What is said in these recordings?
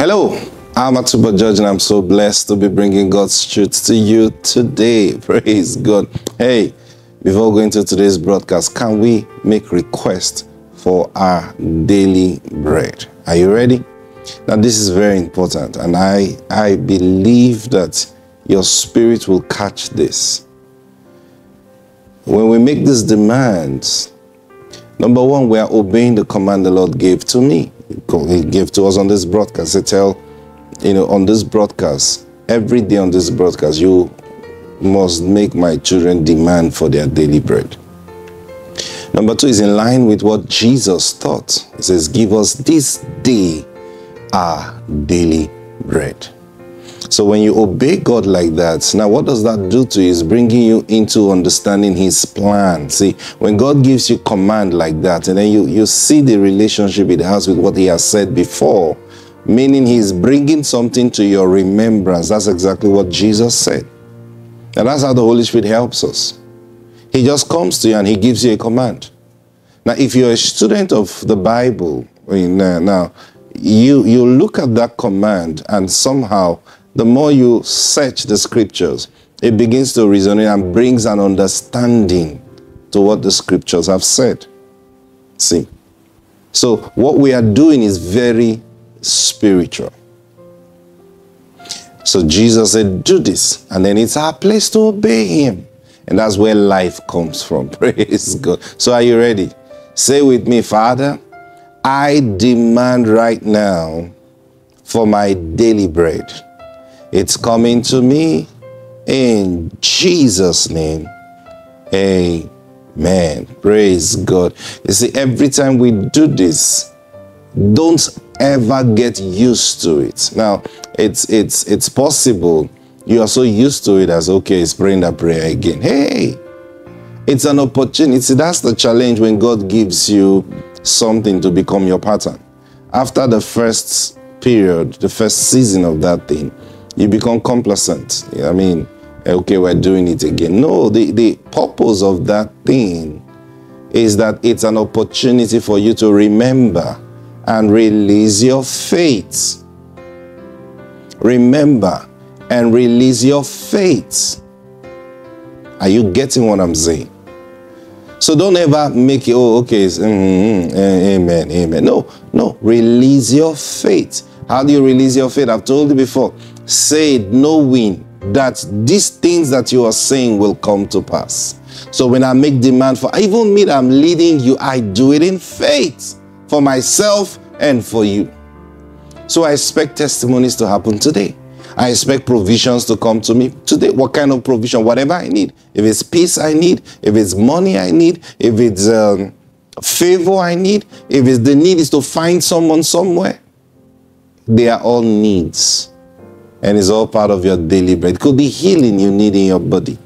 Hello, I'm Atubo George, and I'm so blessed to be bringing God's truth to you today. Praise God. Hey, before going to today's broadcast, can we make request for our daily bread? Are you ready? Now, this is very important, and I, I believe that your spirit will catch this. When we make these demands, number one, we are obeying the command the Lord gave to me. He gave to us on this broadcast. He tell, you know, on this broadcast, every day on this broadcast, you must make my children demand for their daily bread. Number two is in line with what Jesus taught. He says, Give us this day our daily bread. So when you obey God like that, now what does that do to you? Is bringing you into understanding His plan. See, when God gives you command like that, and then you, you see the relationship it has with what He has said before, meaning He's bringing something to your remembrance. That's exactly what Jesus said. And that's how the Holy Spirit helps us. He just comes to you and He gives you a command. Now, if you're a student of the Bible, uh, now you you look at that command and somehow the more you search the scriptures, it begins to resonate and brings an understanding to what the scriptures have said. See? So, what we are doing is very spiritual. So, Jesus said, Do this. And then it's our place to obey Him. And that's where life comes from. Praise God. So, are you ready? Say with me, Father, I demand right now for my daily bread it's coming to me in Jesus' name. Amen. Praise God. You see, every time we do this, don't ever get used to it. Now, it's it's it's possible you are so used to it as okay, it's praying that prayer again. Hey, it's an opportunity. That's the challenge when God gives you something to become your pattern. After the first period, the first season of that thing, you become complacent. I mean, eh, okay, we're doing it again. No, the, the purpose of that thing is that it's an opportunity for you to remember and release your faith. Remember and release your faith. Are you getting what I'm saying? So don't ever make it, oh, okay, mm, mm, mm eh, amen, amen. No, no, release your faith. How do you release your faith? I've told you before said, knowing that these things that you are saying will come to pass. So when I make demand for even me, I'm leading you, I do it in faith for myself and for you. So I expect testimonies to happen today. I expect provisions to come to me today. What kind of provision? Whatever I need. If it's peace I need, if it's money I need, if it's um, favor I need, if it's the need is to find someone somewhere, they are all needs and it's all part of your daily bread. It could be healing you need in your body.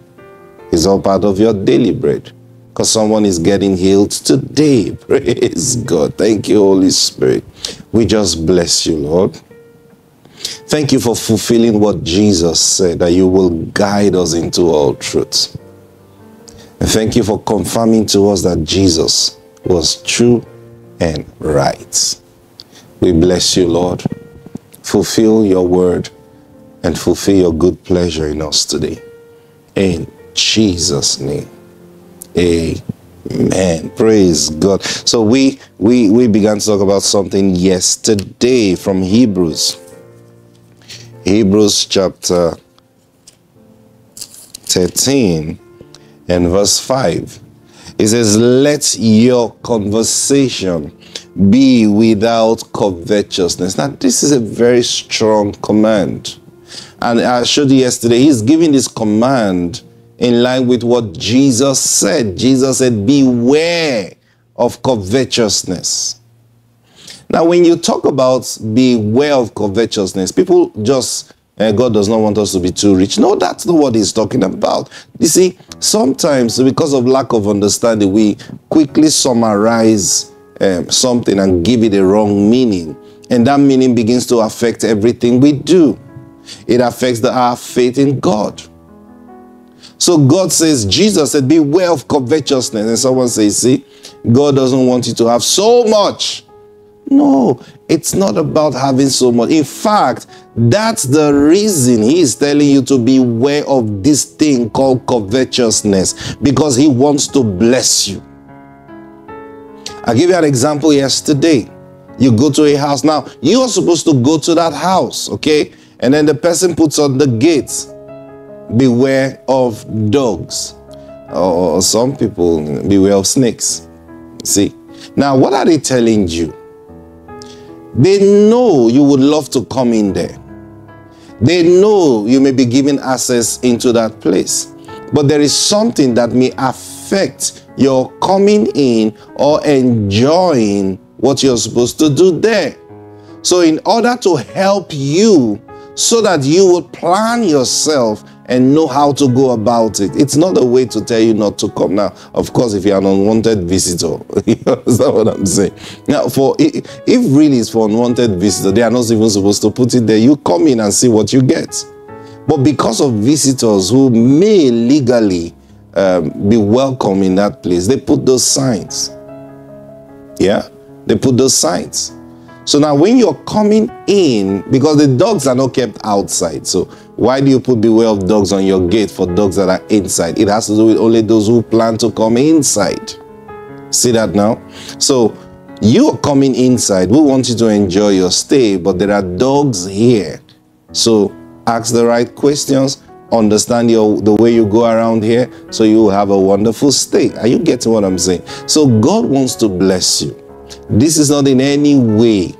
It's all part of your daily bread. Because someone is getting healed today. Praise God. Thank you, Holy Spirit. We just bless you, Lord. Thank you for fulfilling what Jesus said, that you will guide us into all truth. And thank you for confirming to us that Jesus was true and right. We bless you, Lord. Fulfill your word and fulfill your good pleasure in us today. In Jesus' name. Amen. Praise God. So we we we began to talk about something yesterday from Hebrews. Hebrews chapter 13 and verse 5. It says, Let your conversation be without covetousness. Now, this is a very strong command. And I showed you yesterday, he's giving this command in line with what Jesus said. Jesus said, Beware of covetousness. Now, when you talk about beware of covetousness, people just, uh, God does not want us to be too rich. No, that's not what he's talking about. You see, sometimes because of lack of understanding, we quickly summarize um, something and give it a wrong meaning. And that meaning begins to affect everything we do. It affects the, our faith in God. So God says, Jesus said, beware of covetousness. And someone says, see, God doesn't want you to have so much No, it's not about having so much. In fact, that's the reason he is telling you to beware of this thing called covetousness because he wants to bless you. I give you an example yesterday. You go to a house now, you are supposed to go to that house, okay? And then the person puts on the gates, beware of dogs. Or some people, beware of snakes. See? Now, what are they telling you? They know you would love to come in there. They know you may be given access into that place. But there is something that may affect your coming in or enjoying what you're supposed to do there. So, in order to help you so that you will plan yourself and know how to go about it. It's not a way to tell you not to come. Now, of course, if you're an unwanted visitor, you understand what I'm saying? Now, for if really it's for unwanted visitor, they are not even supposed to put it there. You come in and see what you get. But because of visitors who may legally um, be welcome in that place, they put those signs. Yeah, they put those signs. So now when you're coming in, because the dogs are not kept outside, so why do you put beware of dogs on your gate for dogs that are inside? It has to do with only those who plan to come inside. See that now? So you are coming inside. We want you to enjoy your stay, but there are dogs here. So ask the right questions, understand your, the way you go around here, so you will have a wonderful stay. Are you getting what I'm saying? So God wants to bless you. This is not in any way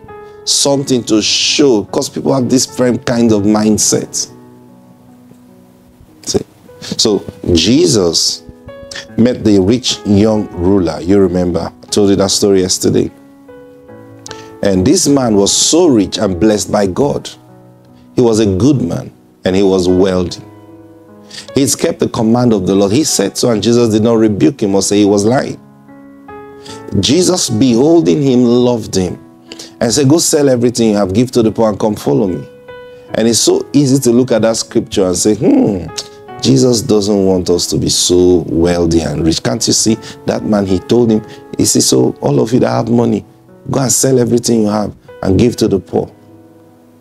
something to show because people have this different kind of mindset. See? So Jesus met the rich young ruler. You remember, I told you that story yesterday. And this man was so rich and blessed by God. He was a good man and he was wealthy. He's kept the command of the Lord. He said so, and Jesus did not rebuke him or say he was lying. Jesus, beholding him, loved him and said, Go sell everything you have, give to the poor, and come follow me. And it's so easy to look at that scripture and say, Hmm, Jesus doesn't want us to be so wealthy and rich. Can't you see that man? He told him, He said, So, all of you that have money, go and sell everything you have and give to the poor.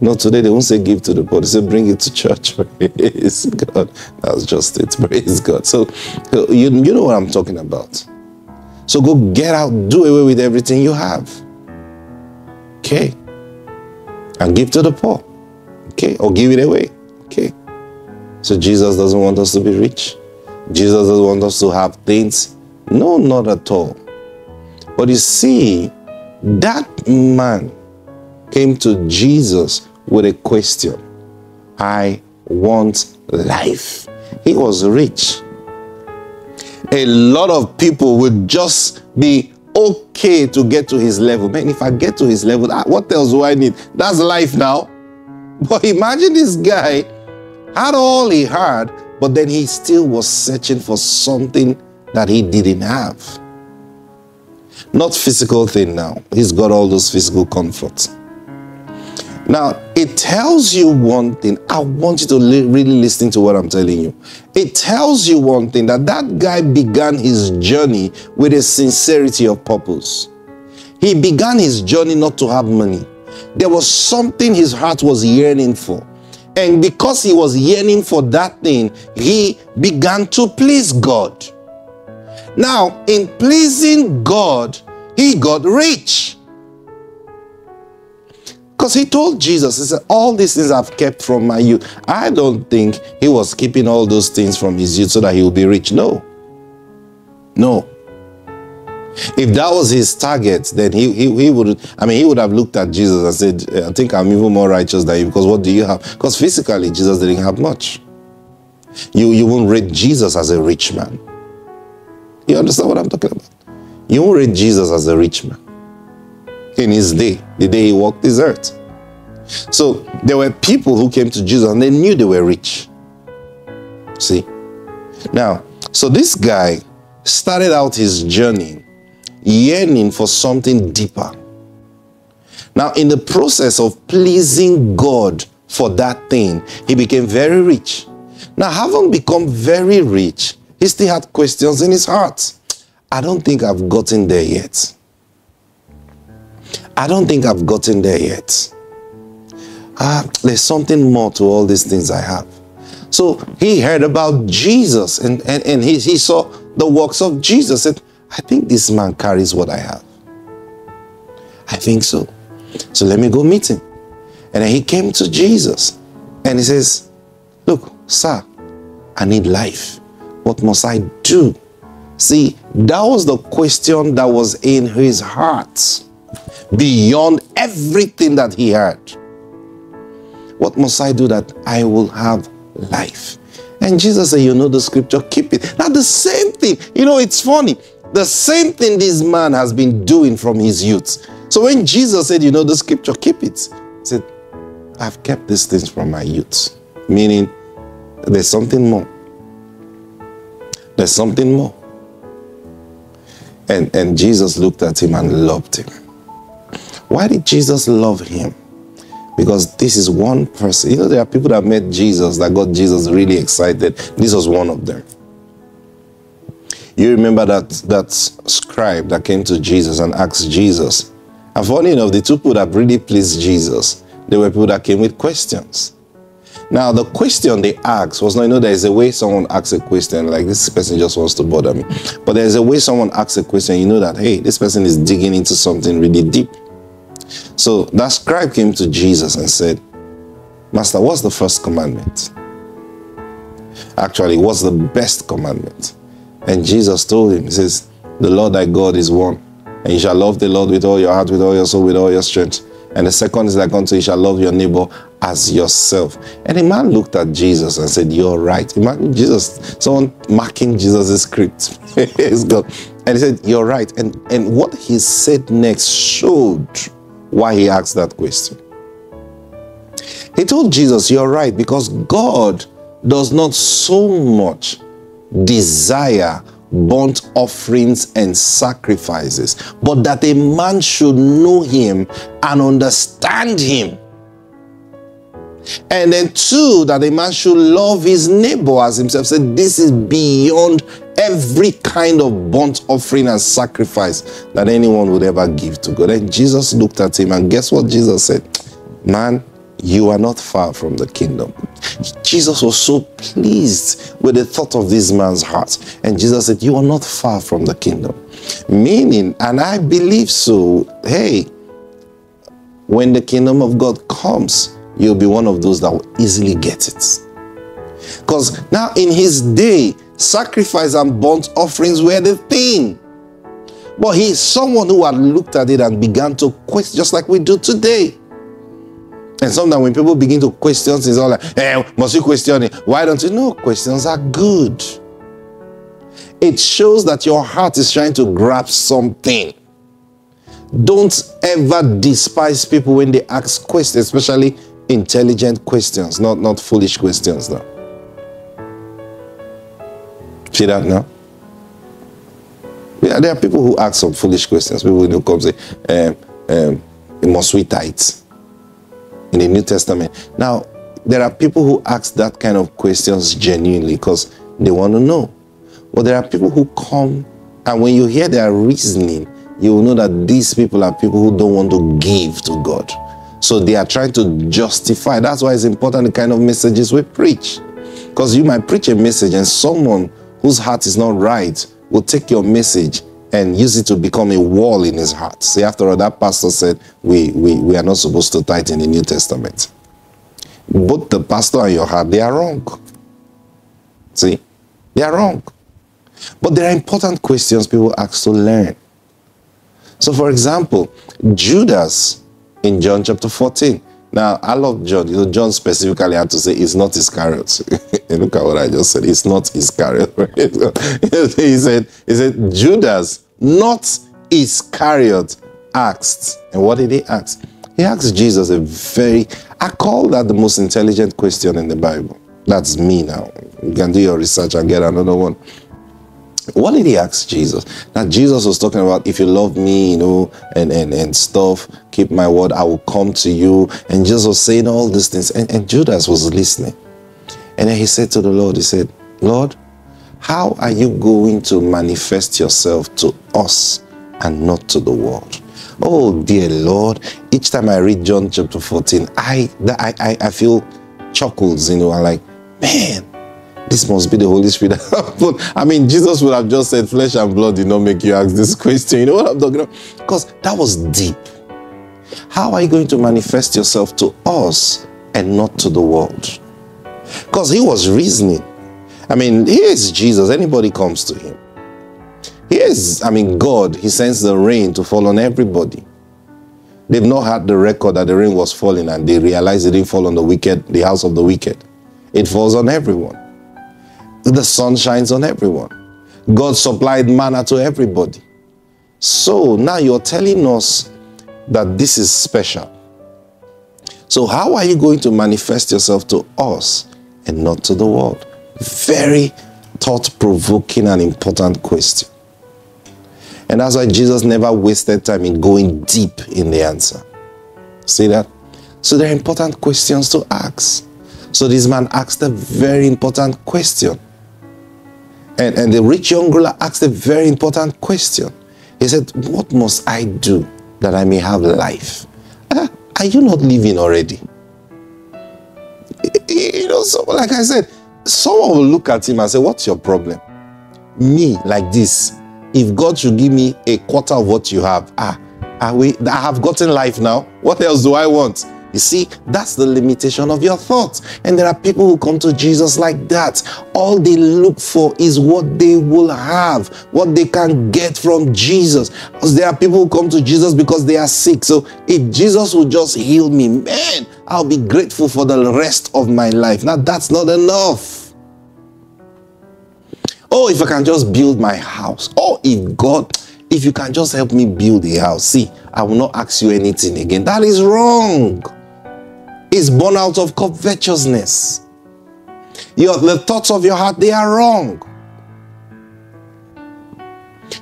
No, today they won't say give to the poor. They say bring it to church. Praise God. That's just it. Praise God. So, you, you know what I'm talking about. So go get out, do away with everything you have. Okay. And give to the poor. Okay. Or give it away. Okay. So Jesus doesn't want us to be rich. Jesus doesn't want us to have things. No, not at all. But you see, that man came to Jesus with a question I want life. He was rich a lot of people would just be okay to get to his level. Man, if I get to his level, ah, what else do I need? That's life now. But imagine this guy had all he had, but then he still was searching for something that he didn't have. Not physical thing now. He's got all those physical comforts. Now, it tells you one thing. I want you to li- really listen to what I'm telling you. It tells you one thing that that guy began his journey with a sincerity of purpose. He began his journey not to have money. There was something his heart was yearning for. And because he was yearning for that thing, he began to please God. Now, in pleasing God, he got rich. Because he told Jesus, he said, All these things I've kept from my youth. I don't think he was keeping all those things from his youth so that he would be rich. No. No. If that was his target, then he, he, he would, I mean, he would have looked at Jesus and said, I think I'm even more righteous than you because what do you have? Because physically, Jesus didn't have much. You, you won't rate Jesus as a rich man. You understand what I'm talking about? You won't rate Jesus as a rich man in his day, the day he walked this earth. So there were people who came to Jesus and they knew they were rich. See? Now, so this guy started out his journey yearning for something deeper. Now, in the process of pleasing God for that thing, he became very rich. Now, having become very rich, he still had questions in his heart. I don't think I've gotten there yet. I don't think I've gotten there yet. Ah, there's something more to all these things I have. So he heard about Jesus and, and, and he, he saw the works of Jesus. And I think this man carries what I have. I think so. So let me go meet him. And then he came to Jesus and he says, Look, sir, I need life. What must I do? See, that was the question that was in his heart beyond everything that he had. What must I do that I will have life? And Jesus said, You know the scripture, keep it. Now, the same thing, you know, it's funny. The same thing this man has been doing from his youth. So when Jesus said, You know the scripture, keep it, he said, I've kept these things from my youth. Meaning, there's something more. There's something more. And, and Jesus looked at him and loved him. Why did Jesus love him? Because this is one person. You know, there are people that met Jesus, that got Jesus really excited. This was one of them. You remember that, that scribe that came to Jesus and asked Jesus. And funny enough, the two people that really pleased Jesus, they were people that came with questions. Now, the question they asked was not, you know, there's a way someone asks a question, like this person just wants to bother me. But there's a way someone asks a question, you know that, hey, this person is digging into something really deep. So that scribe came to Jesus and said, Master, what's the first commandment? Actually, what's the best commandment? And Jesus told him, He says, The Lord thy God is one. And you shall love the Lord with all your heart, with all your soul, with all your strength. And the second is like unto you shall love your neighbor as yourself. And the man looked at Jesus and said, You're right. Imagine Jesus, someone marking Jesus' script. God. And he said, You're right. And, and what he said next showed why he asked that question. He told Jesus, You're right, because God does not so much desire burnt offerings and sacrifices, but that a man should know him and understand him. And then, two, that a man should love his neighbor as himself. Said, This is beyond every kind of burnt offering and sacrifice that anyone would ever give to God. And Jesus looked at him, and guess what Jesus said? Man, you are not far from the kingdom. Jesus was so pleased with the thought of this man's heart. And Jesus said, You are not far from the kingdom. Meaning, and I believe so, hey, when the kingdom of God comes, you'll be one of those that will easily get it. Because now in his day, sacrifice and burnt offerings were the thing. But he's someone who had looked at it and began to question, just like we do today. And sometimes when people begin to question, it's all like, eh, must you question it? Why don't you know? Questions are good. It shows that your heart is trying to grab something. Don't ever despise people when they ask questions, especially intelligent questions, not, not foolish questions now. See that now? Yeah, there are people who ask some foolish questions. People who come say, um, um, must we tithe? In the New Testament. Now, there are people who ask that kind of questions genuinely because they want to know. But there are people who come and when you hear their reasoning, you will know that these people are people who don't want to give to God. So they are trying to justify. That's why it's important the kind of messages we preach. Because you might preach a message and someone whose heart is not right will take your message and use it to become a wall in his heart. See, after all, that pastor said we, we, we are not supposed to tithe in the New Testament. Both the pastor and your heart, they are wrong. See, they are wrong. But there are important questions people ask to learn. So, for example, Judas in John chapter 14 now, I love John. You know, John specifically had to say it's not Iscariot. Look at what I just said. It's not Iscariot. he said, he said, Judas, not Iscariot, asked. And what did he ask? He asked Jesus a very, I call that the most intelligent question in the Bible. That's me now. You can do your research and get another one. What did he ask Jesus? Now Jesus was talking about if you love me, you know, and, and, and stuff, keep my word, I will come to you. And Jesus was saying all these things. And, and Judas was listening. And then he said to the Lord, he said, Lord, how are you going to manifest yourself to us and not to the world. Oh dear Lord, each time I read John chapter 14, I I I, I feel chuckles, you know, I'm like, man, this must be the Holy Spirit. I mean, Jesus would have just said, flesh and blood did not make you ask this question. You know what I'm talking about? Because that was deep. How are you going to manifest yourself to us and not to the world? Because he was reasoning. I mean, here is Jesus. Anybody comes to him. Here's, I mean, God, he sends the rain to fall on everybody. They've not had the record that the rain was falling and they realize it didn't fall on the wicked, the house of the wicked. It falls on everyone. The sun shines on everyone. God supplied manna to everybody. So now you're telling us that this is special. So, how are you going to manifest yourself to us and not to the world? Very thought provoking and important question. And that's why Jesus never wasted time in going deep in the answer. See that? So, there are important questions to ask. So, this man asked a very important question. And, and the rich young ruler asked a very important question. He said, What must I do that I may have life? Uh, are you not living already? You know, so like I said, someone will look at him and say, What's your problem? Me, like this. If God should give me a quarter of what you have, ah, I have gotten life now. What else do I want? You see, that's the limitation of your thoughts. And there are people who come to Jesus like that. All they look for is what they will have, what they can get from Jesus. Because there are people who come to Jesus because they are sick. So if Jesus will just heal me, man, I'll be grateful for the rest of my life. Now, that's not enough. Oh, if I can just build my house. Oh, if God, if you can just help me build a house. See, I will not ask you anything again. That is wrong is born out of covetousness. Your, the thoughts of your heart, they are wrong.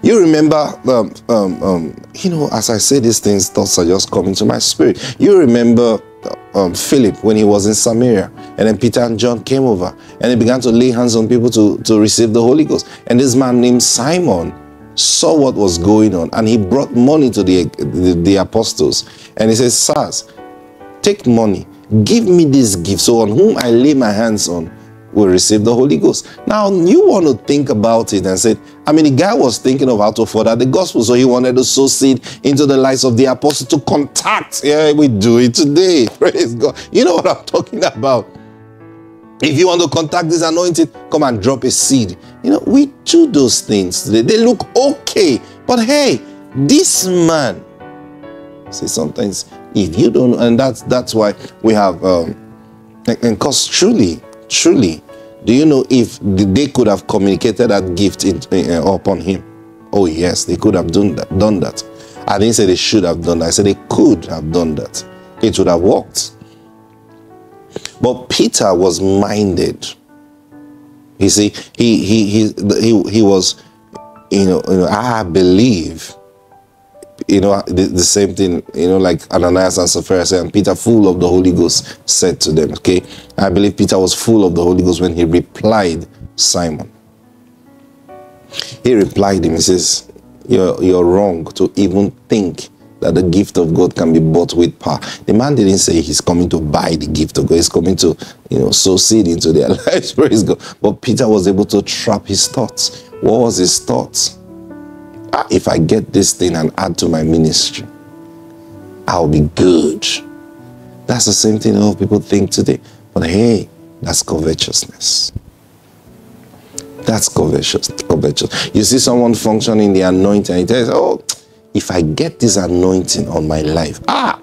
You remember, um, um, um, you know, as I say these things, thoughts are just coming to my spirit. You remember um, Philip when he was in Samaria, and then Peter and John came over, and they began to lay hands on people to, to receive the Holy Ghost. And this man named Simon saw what was going on, and he brought money to the, the, the apostles. And he says, Sirs, take money Give me this gift, so on whom I lay my hands on will receive the Holy Ghost. Now, you want to think about it and say, I mean, the guy was thinking of how to further the gospel, so he wanted to sow seed into the lives of the apostles to contact. Yeah, we do it today. Praise God. You know what I'm talking about. If you want to contact this anointed, come and drop a seed. You know, we do those things today. They look okay. But hey, this man, see, sometimes if you don't, and that's that's why we have, um, and because truly, truly, do you know if they could have communicated that gift in, uh, upon him? Oh yes, they could have done that. Done that. I didn't say they should have done that. I said they could have done that. It would have worked. But Peter was minded. You see, he he he he, he was, you know, you know, I believe you know, the, the, same thing, you know, like Ananias and Sapphira said, and Peter, full of the Holy Ghost, said to them, okay? I believe Peter was full of the Holy Ghost when he replied Simon. He replied him, he says, you're, you're wrong to even think that the gift of God can be bought with power. The man didn't say he's coming to buy the gift of God. He's coming to, you know, sow seed into their lives. Praise God. But Peter was able to trap his thoughts. What was his thoughts? Ah, if I get this thing and add to my ministry, I'll be good. That's the same thing a lot of people think today. But hey, that's covetousness. That's covetous. covetous. You see someone functioning in the anointing, and he tells, Oh, if I get this anointing on my life, ah,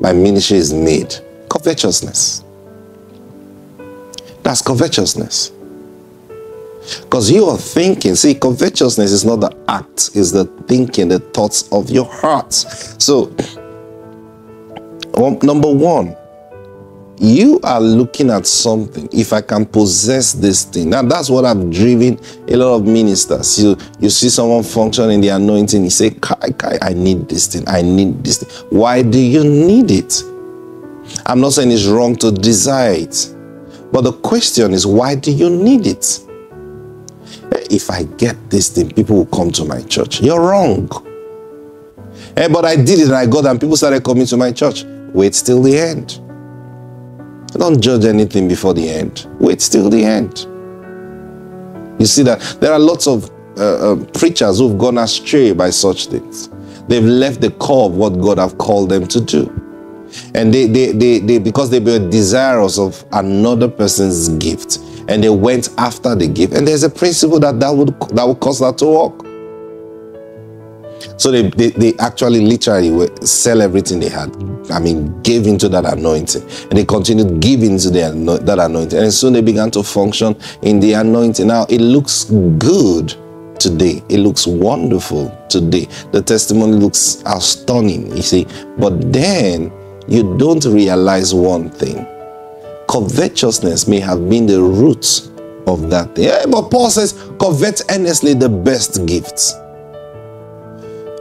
my ministry is made. Covetousness. That's covetousness. Because you are thinking, see, covetousness is not the act, it's the thinking, the thoughts of your heart. So, number one, you are looking at something. If I can possess this thing, now that's what I've driven a lot of ministers. You you see someone function in the anointing, you say, Kai, Kai, I need this thing, I need this thing. Why do you need it? I'm not saying it's wrong to desire it, but the question is, why do you need it? If I get this thing, people will come to my church. You're wrong. Hey, but I did it and I got and people started coming to my church. Wait till the end. Don't judge anything before the end. Wait till the end. You see that there are lots of uh, uh, preachers who've gone astray by such things. They've left the core of what God have called them to do. And they, they, they, they because they were desirous of another person's gift and they went after the gift. And there's a principle that that would, that would cause that to work. So they, they, they actually literally sell everything they had. I mean, gave into that anointing. And they continued giving into the, that anointing. And soon they began to function in the anointing. Now, it looks good today. It looks wonderful today. The testimony looks stunning, you see. But then you don't realize one thing. Covetousness may have been the root of that thing. Yeah, but Paul says, covet earnestly the best gifts.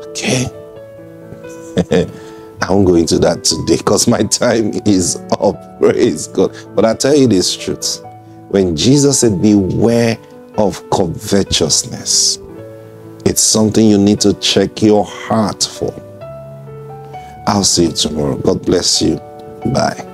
Okay. I won't go into that today because my time is up. Praise God. But I tell you this truth. When Jesus said, Beware of covetousness, it's something you need to check your heart for. I'll see you tomorrow. God bless you. Bye.